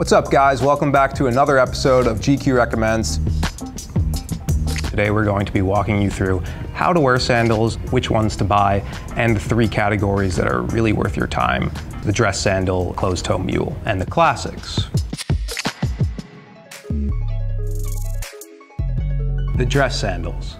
What's up guys? Welcome back to another episode of GQ Recommends. Today we're going to be walking you through how to wear sandals, which ones to buy, and the three categories that are really worth your time. The dress sandal, closed toe mule, and the classics. The dress sandals.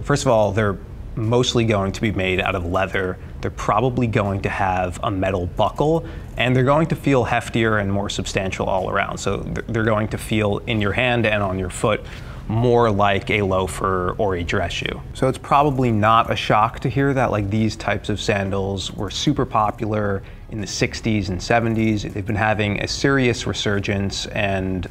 First of all, they're mostly going to be made out of leather. They're probably going to have a metal buckle and they're going to feel heftier and more substantial all around. So they're going to feel in your hand and on your foot more like a loafer or a dress shoe. So it's probably not a shock to hear that like these types of sandals were super popular in the 60s and 70s. They've been having a serious resurgence and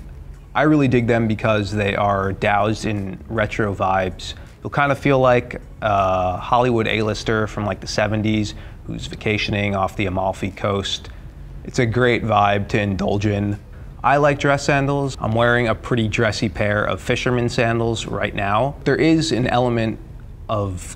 I really dig them because they are doused in retro vibes. You'll kind of feel like a Hollywood A-lister from like the 70s who's vacationing off the Amalfi Coast. It's a great vibe to indulge in. I like dress sandals. I'm wearing a pretty dressy pair of fisherman sandals right now. There is an element of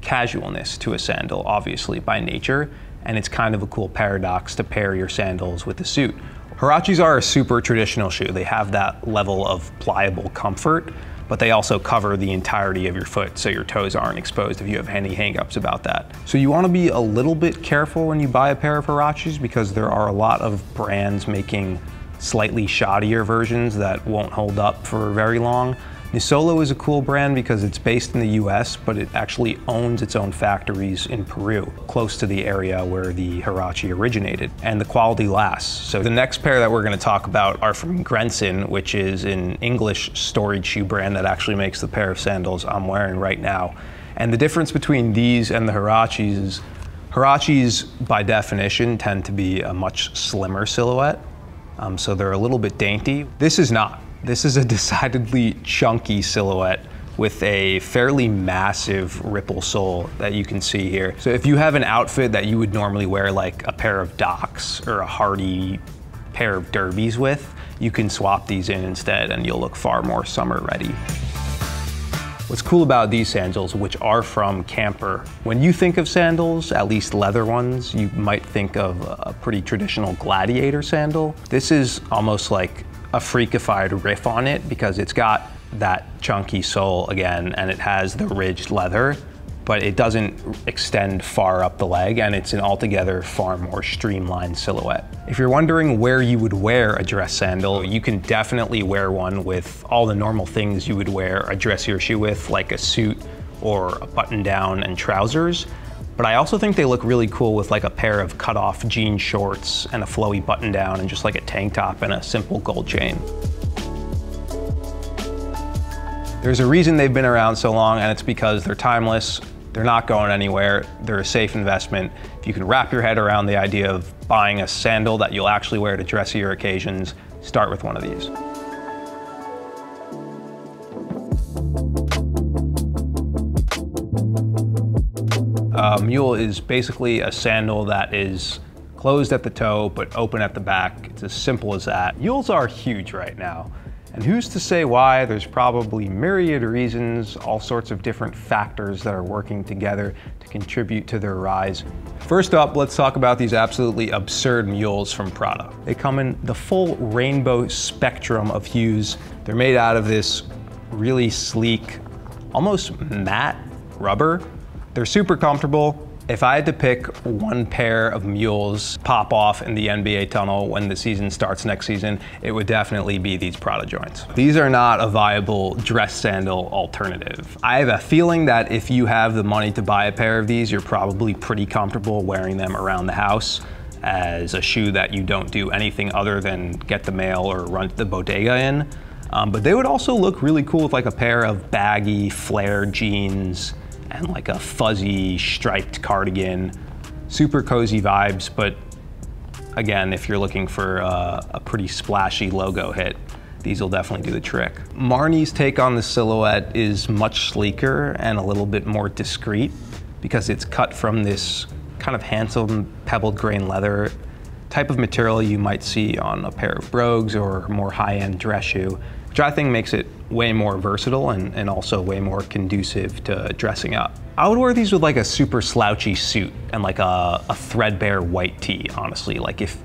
casualness to a sandal, obviously, by nature, and it's kind of a cool paradox to pair your sandals with a suit. Huaraches are a super traditional shoe. They have that level of pliable comfort, but they also cover the entirety of your foot so your toes aren't exposed if you have any hangups about that. So you wanna be a little bit careful when you buy a pair of Huaraches because there are a lot of brands making slightly shoddier versions that won't hold up for very long. Nisolo is a cool brand because it's based in the US, but it actually owns its own factories in Peru, close to the area where the Huarache originated, and the quality lasts. So the next pair that we're gonna talk about are from Grenson, which is an English storage shoe brand that actually makes the pair of sandals I'm wearing right now. And the difference between these and the Huaraches is Huaraches, by definition, tend to be a much slimmer silhouette, um, so they're a little bit dainty. This is not. This is a decidedly chunky silhouette with a fairly massive ripple sole that you can see here. So if you have an outfit that you would normally wear like a pair of Docs or a Hardy pair of derbies with, you can swap these in instead and you'll look far more summer ready. What's cool about these sandals, which are from Camper, when you think of sandals, at least leather ones, you might think of a pretty traditional gladiator sandal. This is almost like a freakified riff on it because it's got that chunky sole again and it has the ridged leather but it doesn't extend far up the leg and it's an altogether far more streamlined silhouette. If you're wondering where you would wear a dress sandal, you can definitely wear one with all the normal things you would wear a dressier shoe with, like a suit or a button down and trousers. But I also think they look really cool with like a pair of cut off jean shorts and a flowy button down and just like a tank top and a simple gold chain. There's a reason they've been around so long and it's because they're timeless, they're not going anywhere. They're a safe investment. If you can wrap your head around the idea of buying a sandal that you'll actually wear to dressier occasions, start with one of these. A mule is basically a sandal that is closed at the toe but open at the back. It's as simple as that. Mules are huge right now. And who's to say why? There's probably myriad reasons, all sorts of different factors that are working together to contribute to their rise. First up, let's talk about these absolutely absurd mules from Prada. They come in the full rainbow spectrum of hues. They're made out of this really sleek, almost matte rubber. They're super comfortable, if I had to pick one pair of mules pop off in the NBA tunnel when the season starts next season, it would definitely be these Prada joints. These are not a viable dress sandal alternative. I have a feeling that if you have the money to buy a pair of these, you're probably pretty comfortable wearing them around the house as a shoe that you don't do anything other than get the mail or run to the bodega in. Um, but they would also look really cool with like a pair of baggy flared jeans and like a fuzzy striped cardigan. Super cozy vibes, but again, if you're looking for uh, a pretty splashy logo hit, these will definitely do the trick. Marni's take on the silhouette is much sleeker and a little bit more discreet because it's cut from this kind of handsome pebbled grain leather type of material you might see on a pair of brogues or more high-end dress shoe, I think makes it way more versatile and, and also way more conducive to dressing up. I would wear these with like a super slouchy suit and like a, a threadbare white tee, honestly. Like if,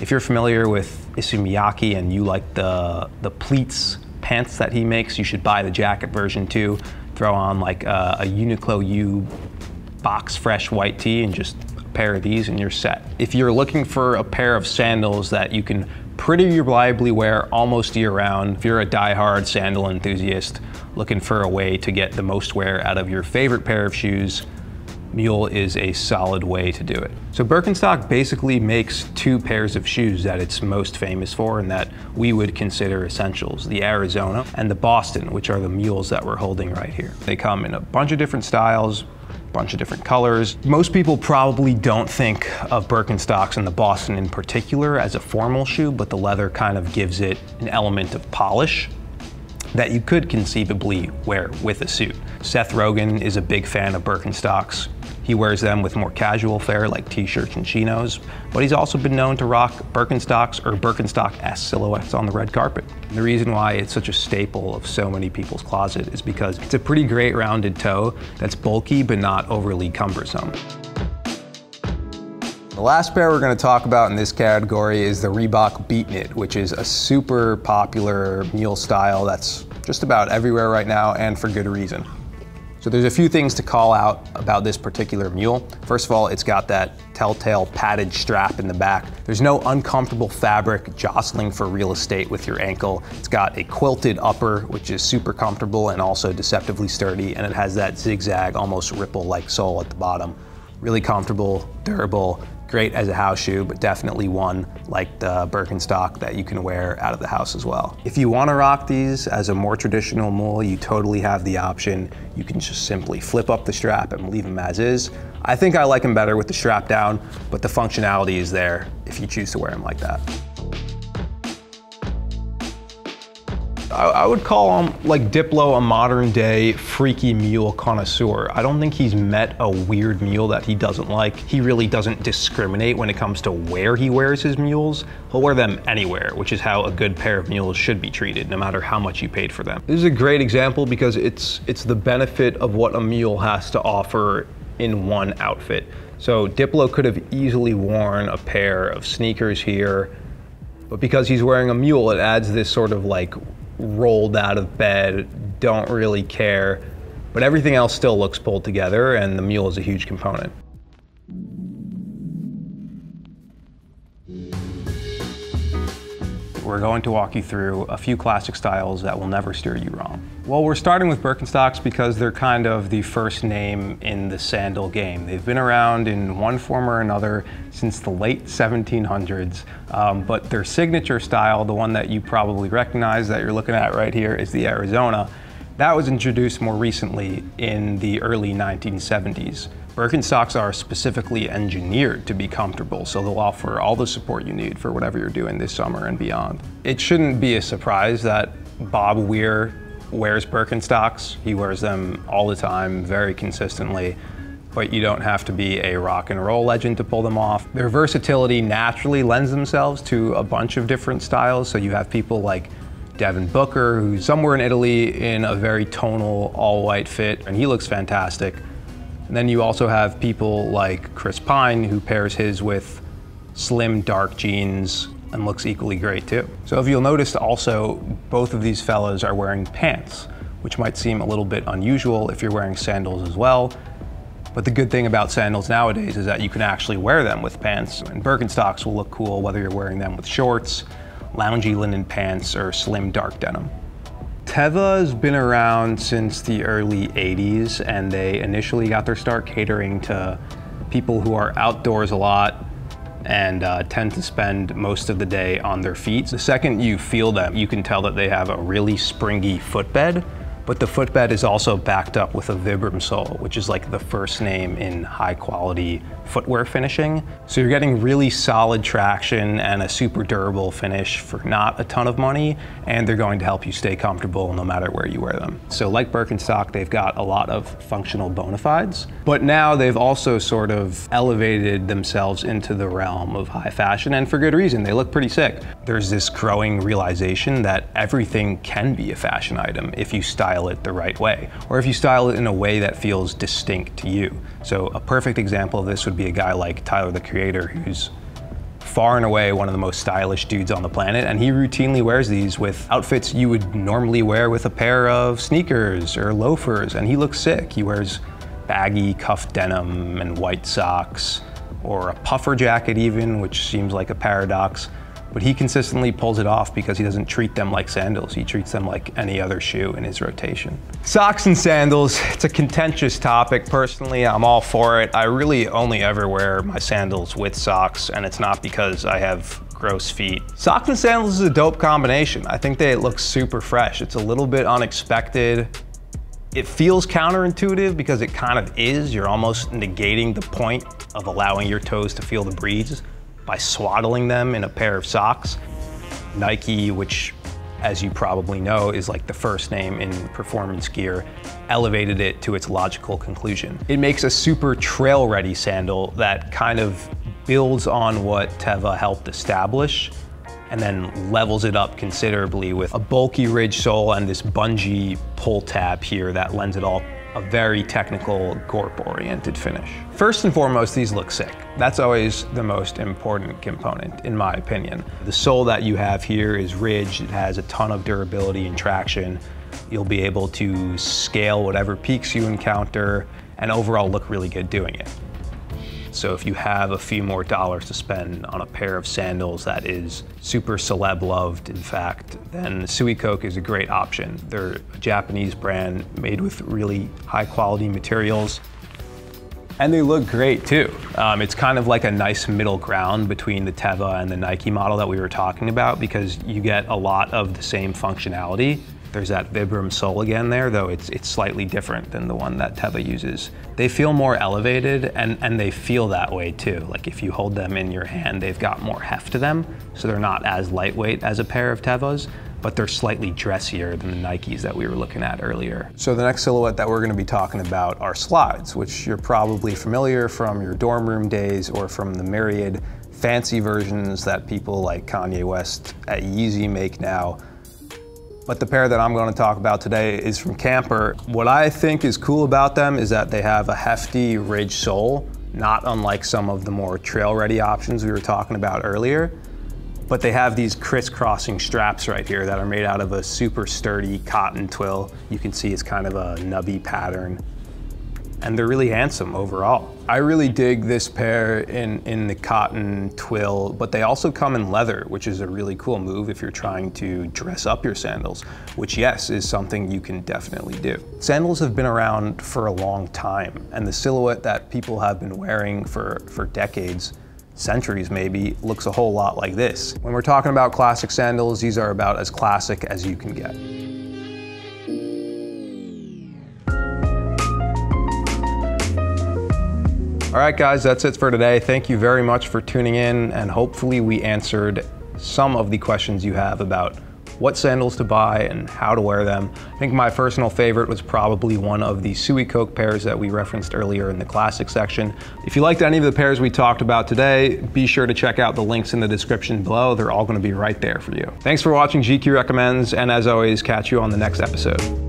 if you're familiar with Issey Miyake and you like the, the pleats pants that he makes, you should buy the jacket version too. Throw on like a, a Uniqlo U box fresh white tee and just a pair of these and you're set. If you're looking for a pair of sandals that you can pretty reliably wear almost year round, if you're a die-hard sandal enthusiast looking for a way to get the most wear out of your favorite pair of shoes, Mule is a solid way to do it. So Birkenstock basically makes two pairs of shoes that it's most famous for and that we would consider essentials, the Arizona and the Boston, which are the mules that we're holding right here. They come in a bunch of different styles, bunch of different colors. Most people probably don't think of Birkenstocks and the Boston in particular as a formal shoe, but the leather kind of gives it an element of polish that you could conceivably wear with a suit. Seth Rogen is a big fan of Birkenstocks. He wears them with more casual fare like t-shirts and chinos, but he's also been known to rock Birkenstocks or Birkenstock-esque silhouettes on the red carpet. And the reason why it's such a staple of so many people's closet is because it's a pretty great rounded toe that's bulky but not overly cumbersome. The last pair we're going to talk about in this category is the Reebok Beatnik, which is a super popular mule style that's just about everywhere right now and for good reason. So there's a few things to call out about this particular mule. First of all, it's got that telltale padded strap in the back. There's no uncomfortable fabric jostling for real estate with your ankle. It's got a quilted upper, which is super comfortable and also deceptively sturdy, and it has that zigzag, almost ripple-like sole at the bottom. Really comfortable, durable, Great as a house shoe, but definitely one like the Birkenstock that you can wear out of the house as well. If you wanna rock these as a more traditional mule, you totally have the option. You can just simply flip up the strap and leave them as is. I think I like them better with the strap down, but the functionality is there if you choose to wear them like that. I would call him like Diplo a modern day freaky mule connoisseur. I don't think he's met a weird mule that he doesn't like. He really doesn't discriminate when it comes to where he wears his mules. He'll wear them anywhere, which is how a good pair of mules should be treated, no matter how much you paid for them. This is a great example because it's, it's the benefit of what a mule has to offer in one outfit. So Diplo could have easily worn a pair of sneakers here, but because he's wearing a mule, it adds this sort of like rolled out of bed, don't really care, but everything else still looks pulled together and the mule is a huge component. We're going to walk you through a few classic styles that will never steer you wrong. Well, we're starting with Birkenstocks because they're kind of the first name in the sandal game. They've been around in one form or another since the late 1700s, um, but their signature style, the one that you probably recognize that you're looking at right here, is the Arizona. That was introduced more recently in the early 1970s. Birkenstocks are specifically engineered to be comfortable, so they'll offer all the support you need for whatever you're doing this summer and beyond. It shouldn't be a surprise that Bob Weir wears Birkenstocks. He wears them all the time, very consistently, but you don't have to be a rock and roll legend to pull them off. Their versatility naturally lends themselves to a bunch of different styles, so you have people like Devin Booker, who's somewhere in Italy in a very tonal all-white fit, and he looks fantastic. And then you also have people like Chris Pine who pairs his with slim dark jeans and looks equally great too. So if you'll notice also, both of these fellows are wearing pants, which might seem a little bit unusual if you're wearing sandals as well. But the good thing about sandals nowadays is that you can actually wear them with pants. And Birkenstocks will look cool whether you're wearing them with shorts, loungy linen pants, or slim dark denim. Teva has been around since the early 80s and they initially got their start catering to people who are outdoors a lot and uh, tend to spend most of the day on their feet. The second you feel them, you can tell that they have a really springy footbed but the footbed is also backed up with a Vibram sole, which is like the first name in high quality footwear finishing. So you're getting really solid traction and a super durable finish for not a ton of money, and they're going to help you stay comfortable no matter where you wear them. So like Birkenstock, they've got a lot of functional bona fides, but now they've also sort of elevated themselves into the realm of high fashion, and for good reason, they look pretty sick. There's this growing realization that everything can be a fashion item if you style it the right way, or if you style it in a way that feels distinct to you. So a perfect example of this would be a guy like Tyler the Creator, who's far and away one of the most stylish dudes on the planet, and he routinely wears these with outfits you would normally wear with a pair of sneakers or loafers, and he looks sick. He wears baggy cuff denim and white socks, or a puffer jacket even, which seems like a paradox. But he consistently pulls it off because he doesn't treat them like sandals. He treats them like any other shoe in his rotation. Socks and sandals, it's a contentious topic. Personally, I'm all for it. I really only ever wear my sandals with socks, and it's not because I have gross feet. Socks and sandals is a dope combination. I think they look super fresh. It's a little bit unexpected. It feels counterintuitive because it kind of is. You're almost negating the point of allowing your toes to feel the breeze by swaddling them in a pair of socks. Nike, which as you probably know is like the first name in performance gear, elevated it to its logical conclusion. It makes a super trail ready sandal that kind of builds on what Teva helped establish and then levels it up considerably with a bulky ridge sole and this bungee pull tab here that lends it all a very technical gorp-oriented finish. First and foremost, these look sick. That's always the most important component, in my opinion. The sole that you have here is ridged, it has a ton of durability and traction. You'll be able to scale whatever peaks you encounter and overall look really good doing it. So if you have a few more dollars to spend on a pair of sandals that is super celeb loved, in fact, then Suicoke is a great option. They're a Japanese brand made with really high quality materials. And they look great too. Um, it's kind of like a nice middle ground between the Teva and the Nike model that we were talking about because you get a lot of the same functionality there's that Vibram sole again there, though it's, it's slightly different than the one that Teva uses. They feel more elevated and, and they feel that way too. Like if you hold them in your hand, they've got more heft to them, so they're not as lightweight as a pair of Tevas, but they're slightly dressier than the Nikes that we were looking at earlier. So the next silhouette that we're gonna be talking about are slides, which you're probably familiar from your dorm room days or from the myriad fancy versions that people like Kanye West at Yeezy make now but the pair that I'm going to talk about today is from Camper. What I think is cool about them is that they have a hefty ridge sole, not unlike some of the more trail-ready options we were talking about earlier. But they have these crisscrossing straps right here that are made out of a super sturdy cotton twill. You can see it's kind of a nubby pattern and they're really handsome overall. I really dig this pair in, in the cotton twill, but they also come in leather, which is a really cool move if you're trying to dress up your sandals, which yes, is something you can definitely do. Sandals have been around for a long time, and the silhouette that people have been wearing for, for decades centuries maybe, looks a whole lot like this. When we're talking about classic sandals, these are about as classic as you can get. All right, guys, that's it for today. Thank you very much for tuning in, and hopefully we answered some of the questions you have about what sandals to buy and how to wear them. I think my personal favorite was probably one of the Suicoke pairs that we referenced earlier in the classic section. If you liked any of the pairs we talked about today, be sure to check out the links in the description below. They're all gonna be right there for you. Thanks for watching GQ Recommends, and as always, catch you on the next episode.